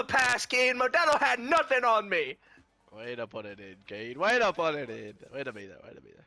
a pass, Kane. Modelo had nothing on me. Wait to put it in, Kane. Wait to put it in. Wait to be there. Way to be there.